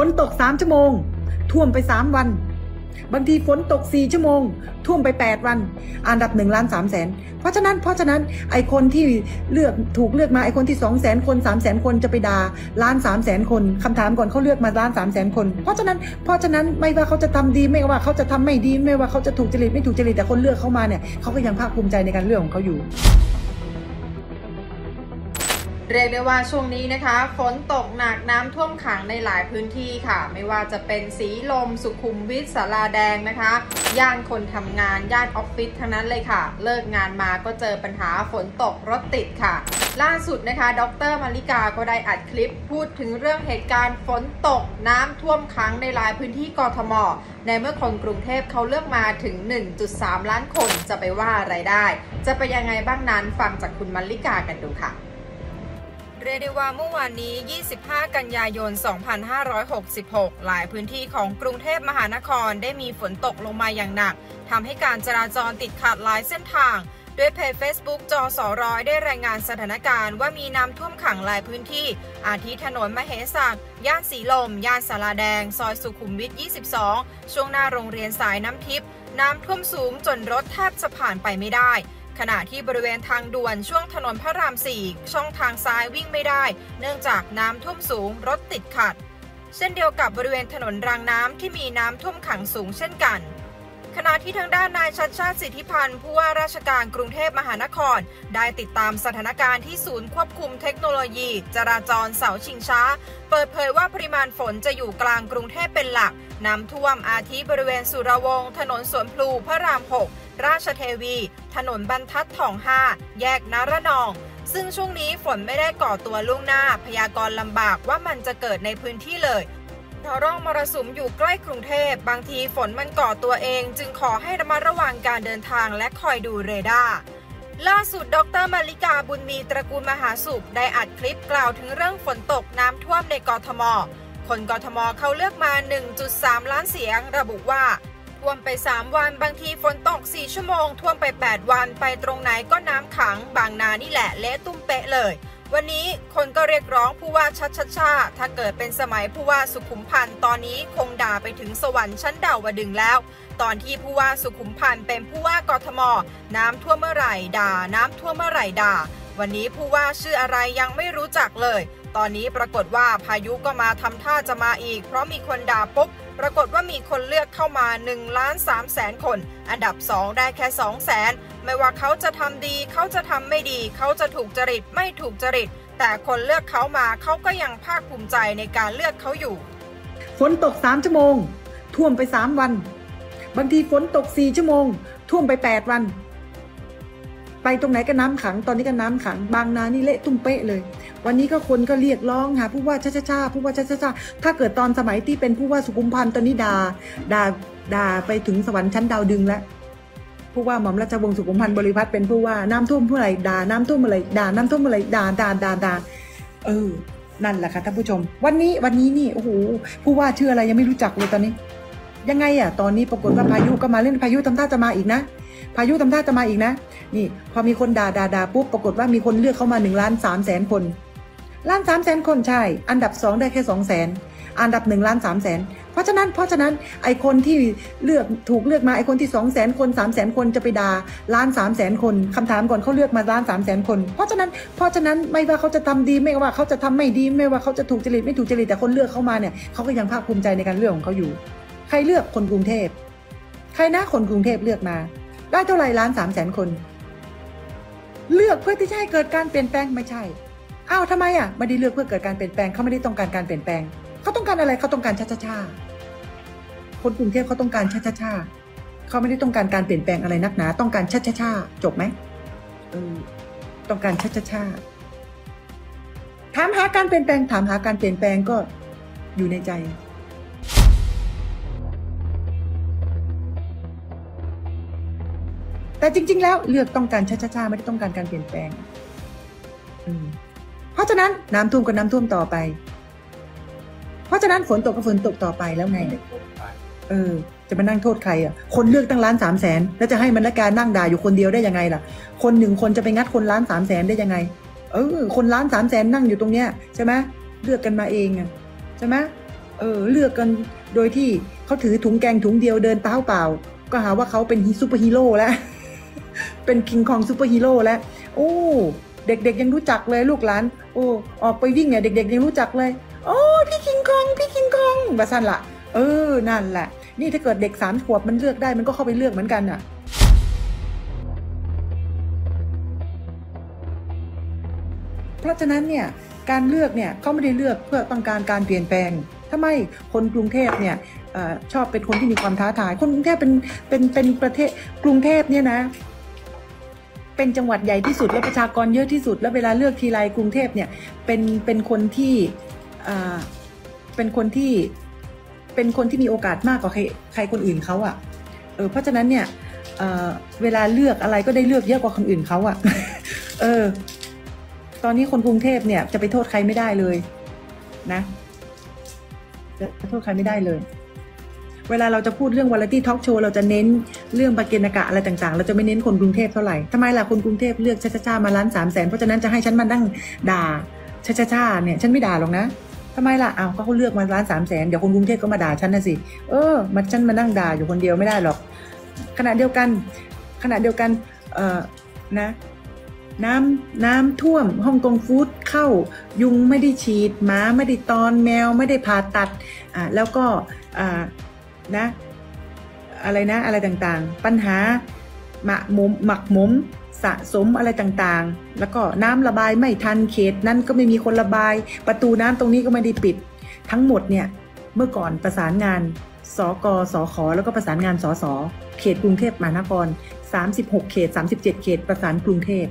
ฝนตกสามชั่วโมง ท่วมไปสามวัน บางทีฝนตกสี่ชั่วโมง ท่วมไปแปดวัน อันดับหนึ่งล้านสามแสนเพราะฉะนั้นเพราะฉะนั้นไอคนที่เลือกถูกเลือกมาไอคนที่สองแสนคนสามแสนคนจะไปด่าล้านสามแสนคนคำถามก่อนเขาเลือกมาล้านสามแสนคน เพราะฉะนั้นเพราะฉะนั้นไม่ว่าเขาจะทำดีไม่ว่าเขาจะทำไม่ดีไม่ว่าเขาจะถูกจริตไม่ถูกจริตแต่คนเลือกเขามาเนี่ยเขาก็ยังภาคภูมิใจในการเลือกของเขาอยู่ เรียกได้ว่าช่วงนี้นะคะ ฝนตกหนักน้ำท่วมขังในหลายพื้นที่ค่ะ ไม่ว่าจะเป็นสีลมสุขุมวิทสาราแดงนะคะ ย่านคนทำงานย่านออฟฟิศทั้งนั้นเลยค่ะ เลิกงานมาก็เจอปัญหาฝนตกรถติดค่ะ ล่าสุดนะคะ ดรมาริกาก็ได้อัดคลิปพูดถึงเรื่องเหตุการณ์ฝนตกน้ำท่วมขังในหลายพื้นที่กทม ในเมื่อคนกรุงเทพเขาเลือกมาถึง 1.3 ล้านคนจะไปว่าอะไรได้ จะไปยังไงบ้างนั้นฟังจากคุณมาริกากันดูค่ะ เรียกได้ว่าเมื่อวานนี้ 25 กันยายน 2566 หลายพื้นที่ของกรุงเทพมหานครได้มีฝนตกลงมาอย่างหนัก ทำให้การจราจรติดขัดหลายเส้นทาง ด้วยเพจ Facebook จอสอร้อยได้รายงานสถานการณ์ว่ามีน้ำท่วมขังหลายพื้นที่ อาทิถนนมเหสักย่านสีลม ย่านสาราแดง ซอยสุขุมวิท 22 ช่วงหน้าโรงเรียนสายน้ำทิพย์ น้ำท่วมสูงจนรถแทบจะผ่านไปไม่ได้ ขณะที่บริเวณทางด่วนช่วงถนนพระราม 4 ช่องทางซ้ายวิ่งไม่ได้ เนื่องจากน้ำท่วมสูงรถติดขัด เช่นเดียวกับบริเวณถนนรางน้ำที่มีน้ำท่วมขังสูงเช่นกัน ขณะที่ทางด้านนายชัดชาติสิทธิพันธ์ผู้ว่าราชการกรุงเทพมหานคร ได้ติดตามสถานการณ์ที่ศูนย์ควบคุมเทคโนโลยี จราจรเสาชิงช้า เปิดเผยว่าปริมาณฝนจะอยู่กลางกรุงเทพเป็นหลักน้ำท่วมอาทิบริเวณสุรวงศ์ถนนสวนพลูพระราม 6 ราชเทวี ถนนบรรทัดทอง 5 แยกนารนอง ซึ่งช่วงนี้ฝนไม่ได้ก่อตัวล่วงหน้า พยากรณ์ลำบากว่ามันจะเกิดในพื้นที่เลย ราะร่องมรสุมอยู่ใกล้กรุงเทพ บางทีฝนมันก่อตัวเอง จึงขอให้ระมัดระวังการเดินทางและคอยดูเรดาร์ล่าสุด ดรมาริกาบุญมีตระกูลมหาสุข ได้อัดคลิปกล่าวถึงเรื่องฝนตกน้ำท่วมในกรทม คนกทมเขาเลือกมา 1.3 ล้านเสียง ระบุว่า ท่วมไป 3 วันบางทีฝนตก 4 ชั่วโมง ท่วมไป 8 วันไปตรงไหนก็น้ำขัง บางนานี่แหละเละตุ้มเป๊ะเลย วันนี้คนก็เรียกร้องผู้ว่าชัดชาชาถ้าเกิดเป็นสมัยผู้ว่าสุขุมพันธ์ตอนนี้คงด่าไปถึงสวรรค์ชั้นดาวดึงแล้ว ตอนที่ผู้ว่าสุขุมพันธ์เป็นผู้ว่ากทม น้ำท่วมเมื่อไหร่ด่า น้ำท่วมเมื่อไหร่ด่า วันนี้ผู้ว่าชื่ออะไรยังไม่รู้จักเลย ตอนนี้ปรากฏว่าพายุก็มาทำท่าจะมาอีก เพราะมีคนด่าปุ๊บ ปรากฏว่ามีคนเลือกเข้ามา1ล้าน3แสนคน อันดับ 2 ได้แค่2แสนไม่ว่าเขาจะทำดี เขาจะทำไม่ดี เขาจะถูกจริต ไม่ถูกจริต แต่คนเลือกเขามาเขาก็ยังภาคภูมิใจในการเลือกเขาอยู่ ฝนตกสามชั่วโมง ท่วมไปสามวัน บางทีฝนตกสี่ชั่วโมง ท่วมไปแปดวัน ไปตรงไหนก็น้ำขัง ตอนนี้ก็น้ำขัง บางนานี่เละตุ้มเป๊ะเลย วันนี้ก็คนก็เรียกร้องหาผู้ว่าชาชาชาผู้ว่าชาชาชาถ้าเกิดตอนสมัยที่เป็นผู้ว่าสุขุมพันธ์ตอนนี้ด่าด่าด่าไปถึงสวรรค์ชั้นดาวดึงแล้วผู้ว่าหม่อมราชวงศ์สุขุมพันธ์บริพัตรเป็นผู้ว่าน้ำท่วมเมื่อไรด่าน้ำท่วมเมื่อไรด่าน้ำท่วมเมื่อไรด่าด่าด่าด่าเออ นั่นแหละค่ะท่านผู้ชม วันนี้วันนี้นี่โอ้โหผู้ว่าชื่ออะไรยังไม่รู้จักเลยตอนนี้ ยังไงอะ ตอนนี้ปรากฏว่าพายุก็มาเล่นพายุทำท่าจะมาอีกนะพายุทำท่าจะมาอีกนะ นี่ พอมีคนด่าด่าด่าปุ๊บปรากฏว่ามีคนเลือกเข้ามาหนึ่งล้านสามแสนคน ล้านสามแสนคนใช่ อันดับสองได้แค่สองแสนอันดับหนึ่งล้านสามแสนเพราะฉะนั้นเพราะฉะนั้นไอคนที่เลือกถูกเลือกมาไอคนที่สองแสนคนสามแสนคนจะไปด่าล้านสามแสนคนคำถามก่อนเขาเลือกมาล้านสามแสนคน เพราะฉะนั้นเพราะฉะนั้นไม่ว่าเขาจะทำดีไม่ว่าเขาจะทำไม่ดีไม่ว่าเขาจะถูกจริตไม่ถูกจริตแต่คนเลือกเข้ามาเนี่ยเขาก็ยังภาคภูมิใจในการเลือกของเขาอยู่ ใครเลือกคนกรุงเทพใครนะคนกรุงเทพเลือกมา ได้เท่าไหร่ล้านสามแสนคน เลือกเพื่อที่จะให้เกิดการเปลี่ยนแปลงไม่ใช่ อ้าวทำไมอะไม่ได้เลือกเพื่อเกิดการเปลี่ยนแปลงเขาไม่ได้ต้องการการเปลี่ยนแปลงเขาต้องการอะไรเขาต้องการชาชาชาคนกรุงเทพเขาต้องการชาชาชาเขาไม่ได้ต้องการการเปลี่ยนแปลงอะไรนักหนา ต้องการชาชาชาจบไหมเออต้องการชาชาชาถามหาการเปลี่ยนแปลงถามหาการเปลี่ยนแปลงก็อยู่ในใจแต่จริง ๆ แล้วเลือกต้องการช้าๆไม่ได้ต้องการการเปลี่ยนแปลง เพราะฉะนั้นน้ำท่วมก็น้ำท่วมต่อไป เพราะฉะนั้นฝนตกก็ฝนตกต่อไปแล้วไง เออ จะมานั่งโทษใครอะ คนเลือกตั้งล้านสามแสนแล้วจะให้มันละการนั่งด่าอยู่คนเดียวได้ยังไงล่ะ คนหนึ่งคนจะไปงัดคนล้านสามแสนได้ยังไง เออ คนล้านสามแสนนั่งอยู่ตรงเนี้ยใช่ไหมเลือกกันมาเองอะใช่ไหมเออ เลือกกันโดยที่เขาถือถุงแกงถุงเดียวเดินเปล่าเปล่า ก็หาว่าเขาเป็นซูเปอร์ฮีโร่แล้ว เป็นคิงคองซูเปอร์ฮีโร่แล้ว โอ้ เด็ก ๆ ยังรู้จักเลยลูกหลาน โอ้ออกไปวิ่งเนี่ยเด็ก ๆ ยังรู้จักเลย โอ้พี่คิงคองพี่คิงคองบาสันละเออนั่นแหละ นี่ถ้าเกิดเด็กสามขวบมันเลือกได้มันก็เข้าไปเลือกเหมือนกันอะเพราะฉะนั้นเนี่ยการเลือกเนี่ยเขาไม่ได้เลือกเพื่อต้องการการเปลี่ยนแปลงทำไมคนกรุงเทพเนี่ยอชอบเป็นคนที่มีความท้าทาย คนกรุงเทพเป็นเป็นเป็นประเทศกรุงเทพเนี่ยนะ เป็นจังหวัดใหญ่ที่สุดและประชากรเยอะที่สุด แล้วเวลาเลือกทีไรกรุงเทพเนี่ยเป็นเป็นคนที่อ่าเป็นคนที่เป็นคนที่มีโอกาสมากกว่าใครใครคนอื่นเขาอะ่ะเออเพราะฉะนั้นเนี่ยเเวลาเลือกอะไรก็ได้เลือกเยอะกว่าคนอื่นเขาอะ่ะเออ ตอนนี้คนกรุงเทพเนี่ยจะไปโทษใครไม่ได้เลย นะจะโทษใครไม่ได้เลย เวลาเราจะพูดเรื่องวาไรตี้ทอล์กโชว์เราจะเน้นเรื่องปาเกณกะอะไรต่างๆ เราจะไม่เน้นคนกรุงเทพเท่าไหร่ทำไมล่ะคนกรุงเทพเลือกชาชาชามาล้านสามแสนเพราะฉะนั้นจะให้ฉันมานั่งด่าชาชาชาเนี่ยฉันไม่ด่าหรอกนะทำไมล่ะ อ้าวก็เขาเลือกมาล้านสามแสนเดี๋ยวคนกรุงเทพก็มาด่าฉันนะสิ เออ มาฉันมานั่งด่าอยู่คนเดียวไม่ได้หรอก ขณะเดียวกัน ขณะเดียวกัน เอ่อ นะ น้ำน้ำท่วมฮ่องกงฟู้ดเข้า ยุงไม่ได้ฉีดหมาไม่ได้ตอนแมวไม่ได้ผ่าตัด อ่า แล้วก็ อ่า นะ อะไรนะ อะไรต่างๆ ปัญหาหมักหมมหมักมมสะสมอะไรต่างๆ แล้วก็น้ำระบายไม่ทันเขตนั้นก็ไม่มีคนระบาย ประตูน้ำตรงนี้ก็ไม่ได้ปิด ทั้งหมดเนี่ย เมื่อก่อนประสานงานสกสขแล้วก็ประสานงานสสเขตกรุงเทพมหานคร 36 เขต 37 เขตประสานกรุงเทพ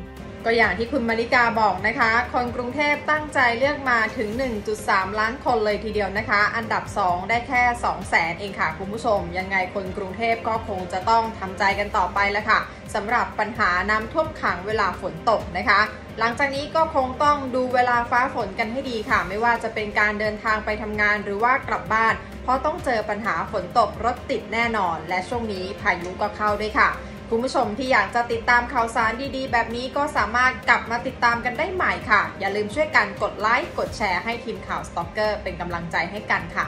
ก็อย่างที่คุณมาริกาบอกนะคะ คนกรุงเทพตั้งใจเลือกมาถึง 1.3 ล้านคนเลยทีเดียวนะคะ อันดับ 2 ได้แค่2 0 0แสนเองค่ะคุณผู้ชม ยังไงคนกรุงเทพก็คงจะต้องทำใจกันต่อไปแล้วค่ะสำหรับปัญหาน้ำท่วมขังเวลาฝนตกนะคะ หลังจากนี้ก็คงต้องดูเวลาฟ้าฝนกันให้ดีค่ะ ไม่ว่าจะเป็นการเดินทางไปทำงานหรือว่ากลับบ้าน เพราะต้องเจอปัญหาฝนตกรถติดแน่นอน และช่วงนี้พายุก็เข้าด้วยค่ะ คุณผู้ชมที่อยากจะติดตามข่าวสารดีๆ แบบนี้ก็สามารถกลับมาติดตามกันได้ใหม่ค่ะ อย่าลืมช่วยกันกดไลค์กดแชร์ให้ทีมข่าว STALKER เป็นกำลังใจให้กันค่ะ